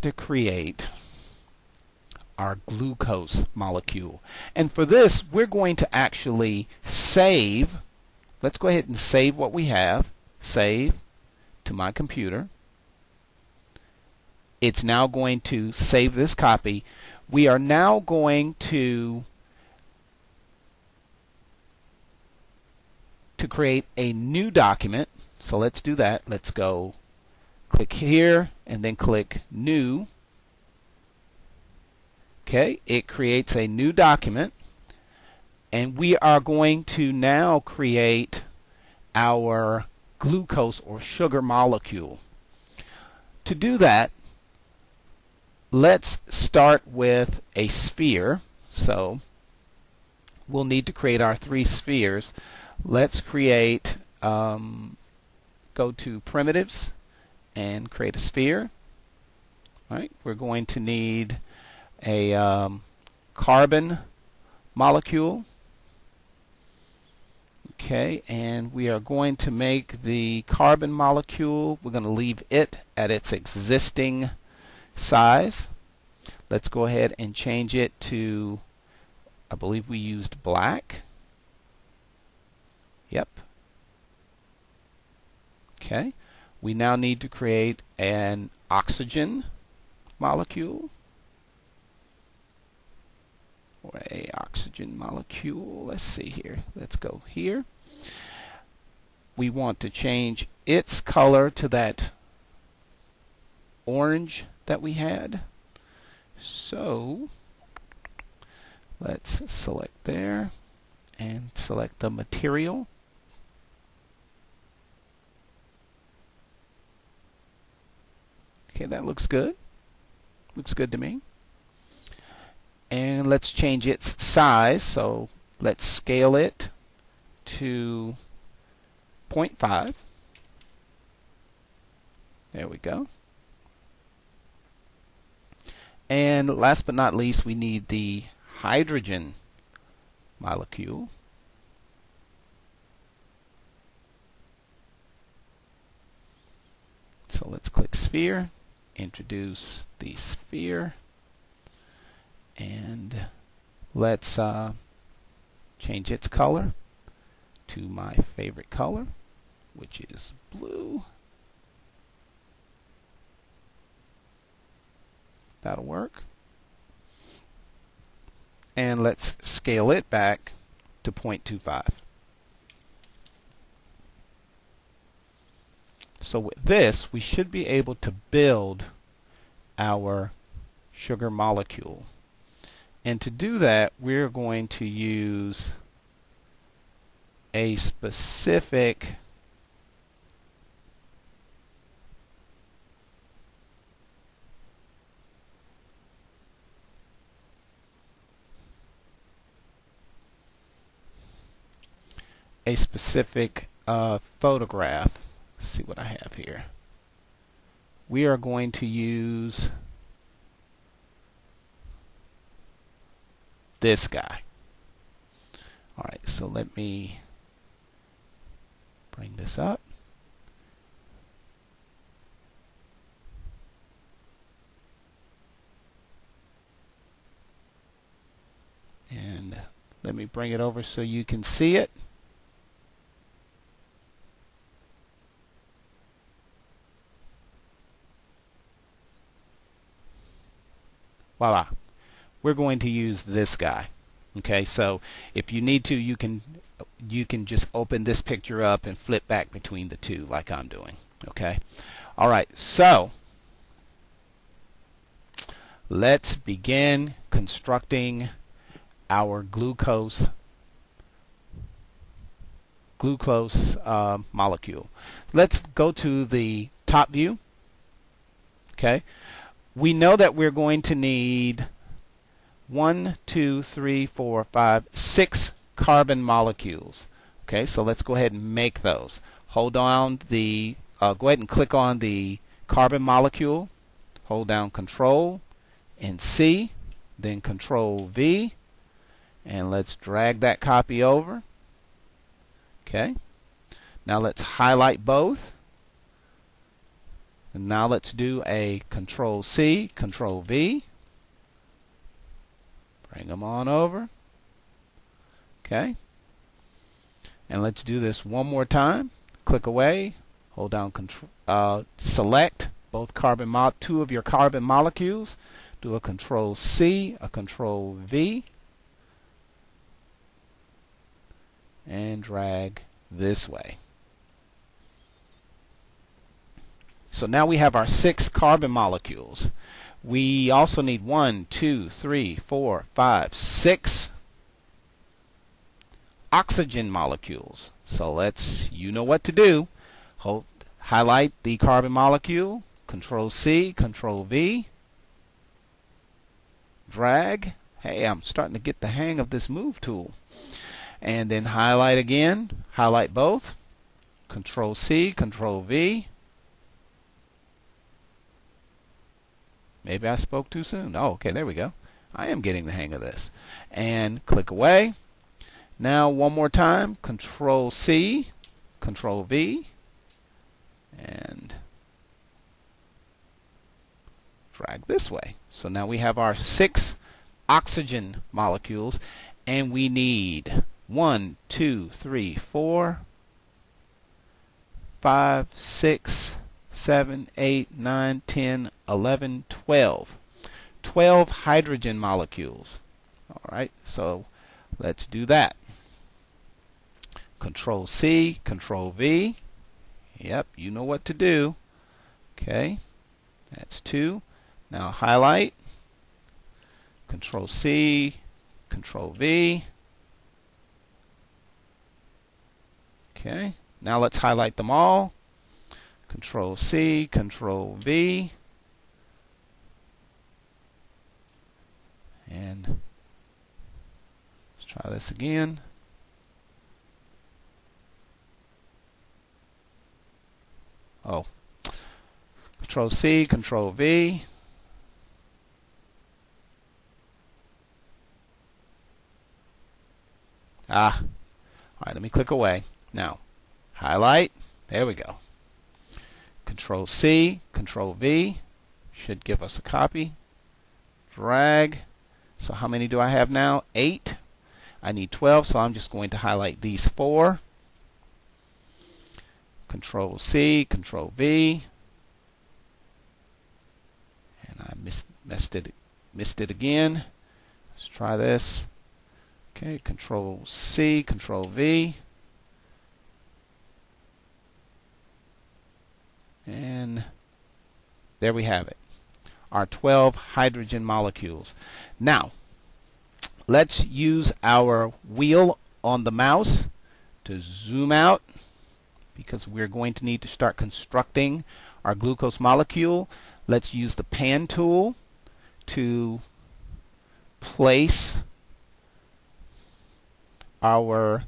to create our glucose molecule. And for this, we're going to actually save. Let's go ahead and save what we have. Save to my computer. It's now going to save this copy. We are now going to to create a new document. So let's do that. Let's go click here and then click new. Okay, it creates a new document and we are going to now create our glucose or sugar molecule. To do that, let's start with a sphere. So we'll need to create our three spheres. Let's create, um, go to primitives and create a sphere. All right, we're going to need a um, carbon molecule. Okay, and we are going to make the carbon molecule, we're going to leave it at its existing size. Let's go ahead and change it to, I believe we used black. Yep. Okay. We now need to create an oxygen molecule or a oxygen molecule. Let's see here. Let's go here. We want to change its color to that orange that we had. So let's select there and select the material. Okay, that looks good. Looks good to me. And let's change its size. So let's scale it to 0.5 there we go. And last but not least we need the hydrogen molecule. So let's click sphere introduce the sphere. And let's uh, change its color to my favorite color which is blue. That'll work. And let's scale it back to 0.25 so with this we should be able to build our sugar molecule and to do that, we're going to use a specific a specific uh, photograph. Let's see what I have here. We are going to use this guy. Alright, so let me bring this up. And let me bring it over so you can see it. Voila we're going to use this guy. Okay, so if you need to, you can you can just open this picture up and flip back between the two like I'm doing. Okay, all right. So let's begin constructing our glucose glucose uh, molecule. Let's go to the top view. Okay, we know that we're going to need one, two, three, four, five, six carbon molecules. Okay, so let's go ahead and make those. Hold down the, uh, go ahead and click on the carbon molecule. Hold down Control and C, then Control V, and let's drag that copy over. Okay, now let's highlight both. And now let's do a Control C, Control V. Bring them on over. Okay. And let's do this one more time. Click away. Hold down control. Uh, select both carbon two of your carbon molecules. Do a Control C, a Control V, and drag this way. So now we have our six carbon molecules. We also need one, two, three, four, five, six oxygen molecules. So let's, you know what to do. Hold, highlight the carbon molecule, Control C, Control V, drag. Hey, I'm starting to get the hang of this move tool. And then highlight again, highlight both, Control C, Control V. Maybe I spoke too soon. Oh, okay, there we go. I am getting the hang of this. And click away. Now one more time, Control C, Control V, and drag this way. So now we have our six oxygen molecules, and we need one, two, three, four, five, six, seven, eight, nine, ten, eleven, twelve. 12 hydrogen molecules. All right, so let's do that. Control C, Control V. Yep, you know what to do. Okay, that's two. Now highlight. Control C, Control V. Okay, now let's highlight them all. Control C, Control V. And let's try this again. Oh. Control C, Control V. Ah. All right, let me click away. Now, highlight. There we go. Control C, Control V. Should give us a copy. Drag. So how many do I have now? Eight. I need 12, so I'm just going to highlight these four. Control C, Control V. And I missed, it missed it again. Let's try this. Okay, Control C, Control V. And there we have it. Our 12 hydrogen molecules. Now, let's use our wheel on the mouse to zoom out because we're going to need to start constructing our glucose molecule. Let's use the pan tool to place our